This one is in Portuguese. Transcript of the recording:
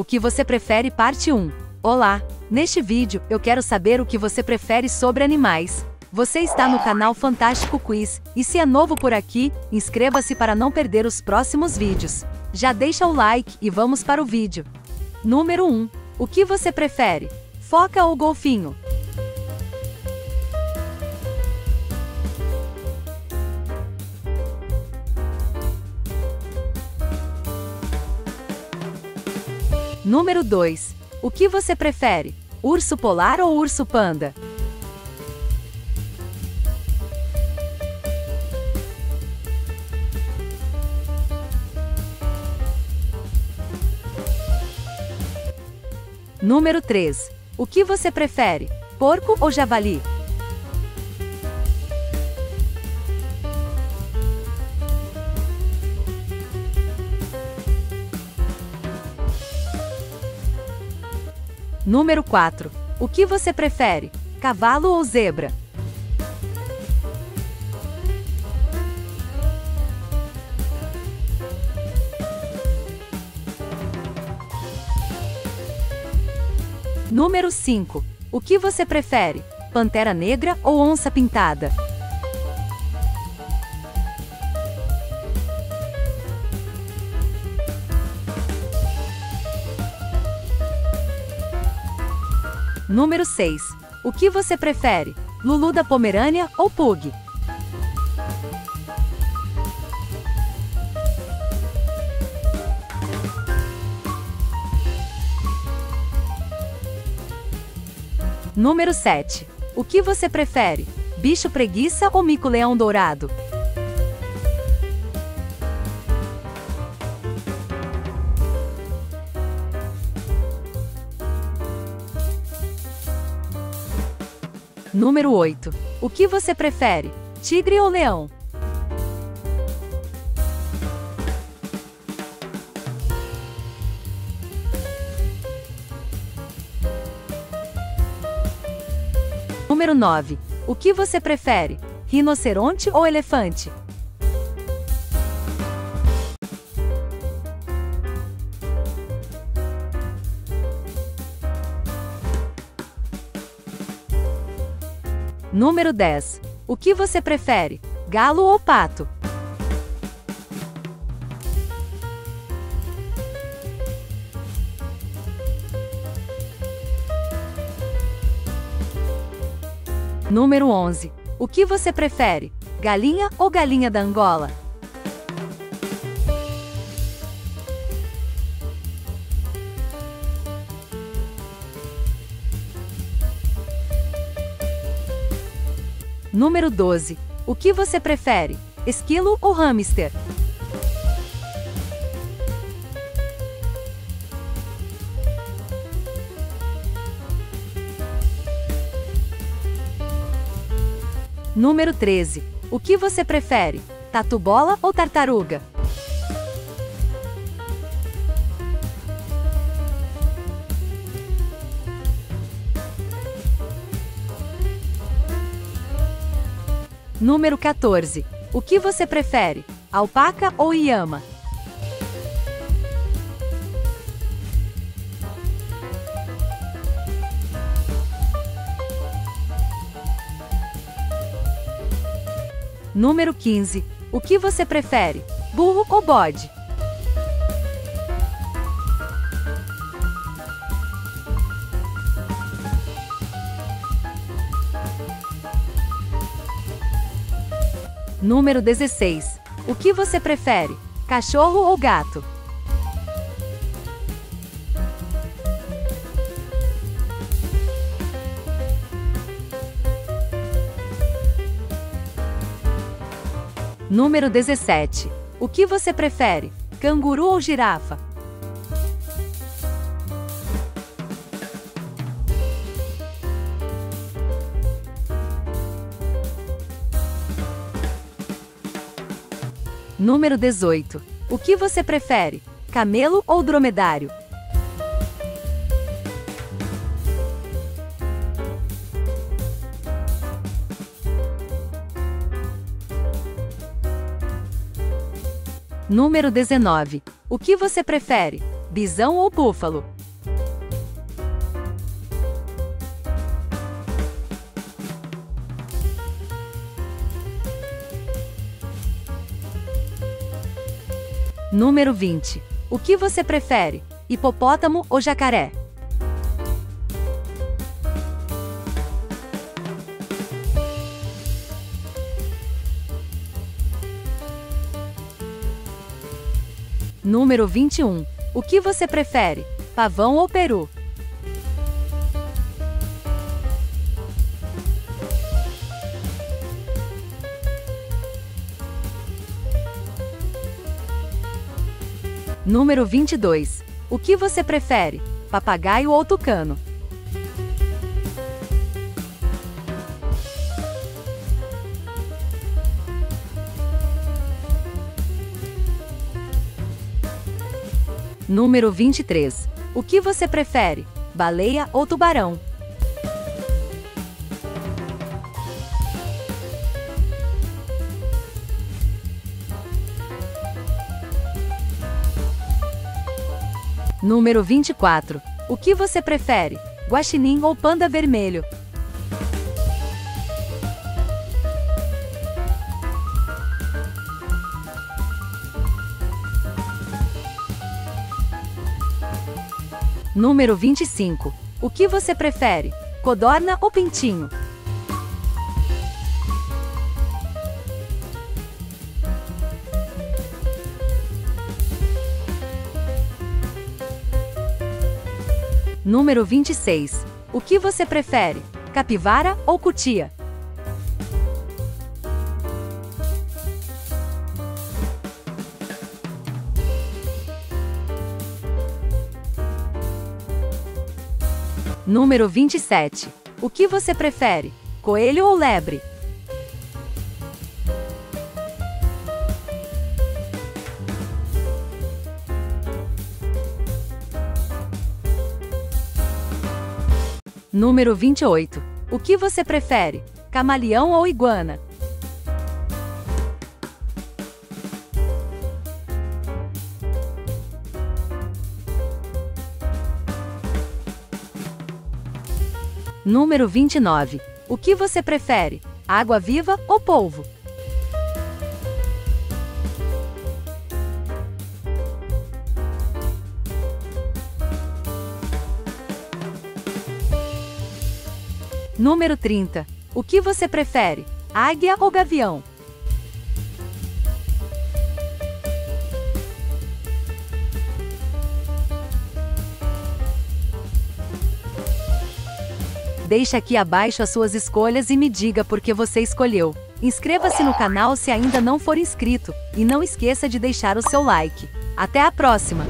O que você prefere parte 1. Olá! Neste vídeo, eu quero saber o que você prefere sobre animais. Você está no canal Fantástico Quiz, e se é novo por aqui, inscreva-se para não perder os próximos vídeos. Já deixa o like e vamos para o vídeo. Número 1. O que você prefere? Foca ou golfinho? Número 2. O que você prefere? Urso polar ou urso panda? Número 3. O que você prefere? Porco ou javali? Número 4. O que você prefere? Cavalo ou zebra? Número 5. O que você prefere? Pantera negra ou onça pintada? Número 6. O que você prefere? Lulu da Pomerânia ou Pug? Número 7. O que você prefere? Bicho preguiça ou mico-leão dourado? Número 8. O que você prefere? Tigre ou leão? Número 9. O que você prefere? Rinoceronte ou elefante? Número 10. O que você prefere? Galo ou pato? Número 11. O que você prefere? Galinha ou galinha da Angola? Número 12. O que você prefere? Esquilo ou hamster? Número 13. O que você prefere? Tatu-bola ou tartaruga? Número 14. O que você prefere? Alpaca ou iama? Número 15. O que você prefere? Burro ou bode? Número 16. O que você prefere? Cachorro ou gato? Número 17. O que você prefere? Canguru ou girafa? Número 18. O que você prefere? Camelo ou dromedário? Número 19. O que você prefere? bisão ou búfalo? Número 20. O que você prefere? Hipopótamo ou jacaré? Número 21. O que você prefere? Pavão ou peru? Número 22. O que você prefere? Papagaio ou tucano? Número 23. O que você prefere? Baleia ou tubarão? Número 24. O que você prefere? Guaxinim ou panda vermelho? Número 25. O que você prefere? Codorna ou pintinho? Número 26. O que você prefere? Capivara ou cutia? Número 27. O que você prefere? Coelho ou lebre? Número 28. O que você prefere? Camaleão ou iguana? Número 29. O que você prefere? Água viva ou polvo? Número 30. O que você prefere? Águia ou gavião? Deixe aqui abaixo as suas escolhas e me diga por que você escolheu. Inscreva-se no canal se ainda não for inscrito e não esqueça de deixar o seu like. Até a próxima!